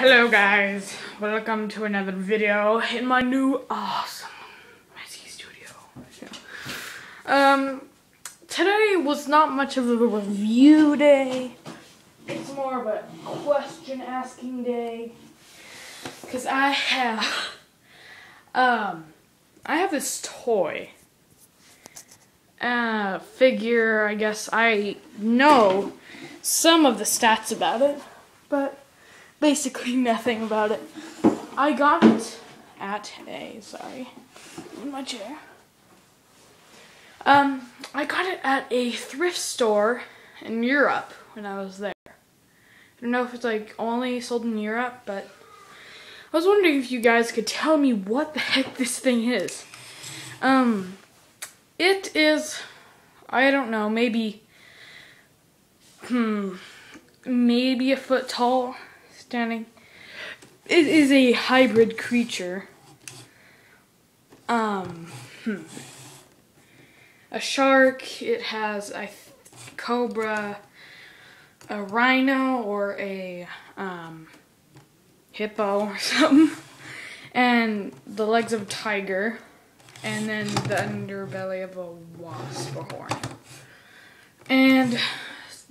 Hello guys, welcome to another video in my new awesome messy studio. Um, today was not much of a review day. It's more of a question asking day. Cause I have, um, I have this toy. Uh, figure, I guess I know some of the stats about it, but basically nothing about it. I got it at a sorry, in my chair. Um, I got it at a thrift store in Europe when I was there. I don't know if it's like only sold in Europe, but I was wondering if you guys could tell me what the heck this thing is. Um, it is, I don't know, maybe, hmm, maybe a foot tall standing. It is a hybrid creature. Um, hmm. A shark, it has a cobra, a rhino, or a um, hippo or something, and the legs of a tiger, and then the underbelly of a wasp or horn. And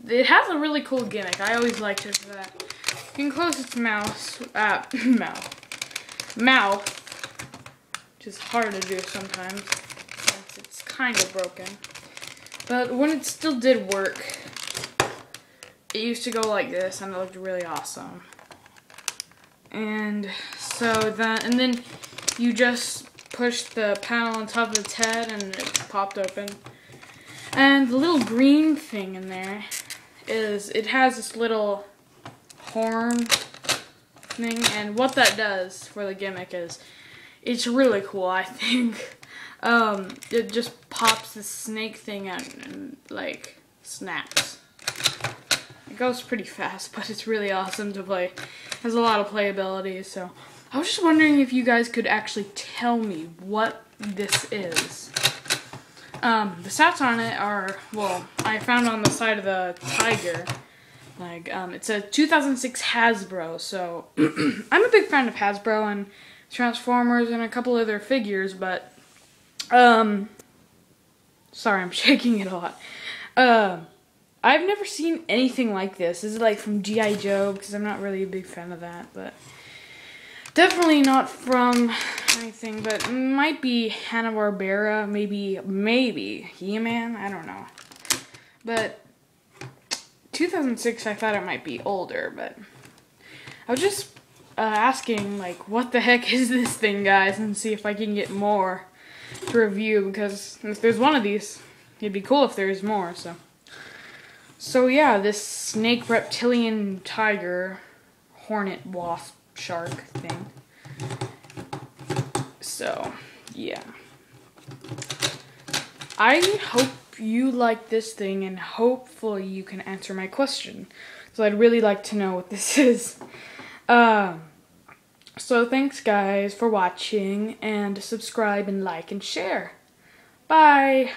it has a really cool gimmick. I always liked it for that. You can close its mouth, uh, mouth, mouth, which is hard to do sometimes, since it's kind of broken. But when it still did work, it used to go like this, and it looked really awesome. And so then, and then you just push the panel on top of its head, and it popped open. And the little green thing in there is, it has this little horn thing, and what that does for the gimmick is, it's really cool, I think. Um, it just pops the snake thing out and, like, snaps. It goes pretty fast, but it's really awesome to play. It has a lot of playability, so I was just wondering if you guys could actually tell me what this is. Um, the stats on it are, well, I found on the side of the tiger, like, um, it's a 2006 Hasbro, so I'm a big fan of Hasbro and Transformers and a couple other figures, but, um, sorry, I'm shaking it a lot. Uh, I've never seen anything like this. This is like from G.I. Joe, because I'm not really a big fan of that, but definitely not from anything, but might be Hanna-Barbera, maybe, maybe He-Man, I don't know. But 2006, I thought it might be older, but I was just uh, asking, like, what the heck is this thing, guys, and see if I can get more to review, because if there's one of these, it'd be cool if there's more, so. So yeah, this snake reptilian tiger, hornet wasp shark thing. So, yeah. I hope you like this thing and hopefully you can answer my question. So I'd really like to know what this is. Um, so thanks guys for watching and subscribe and like and share. Bye!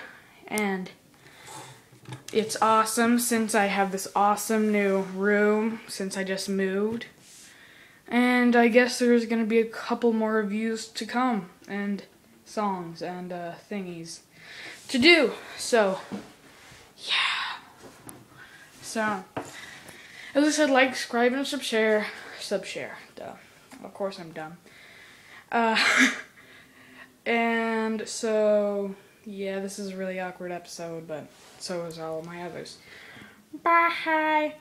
And it's awesome since I have this awesome new room since I just moved. And I guess there's going to be a couple more reviews to come and songs and uh, thingies to do. So, yeah. So, as I said, like, subscribe, and subshare. Subshare. Duh. Of course I'm dumb. Uh, and so, yeah, this is a really awkward episode, but so is all my others. Bye!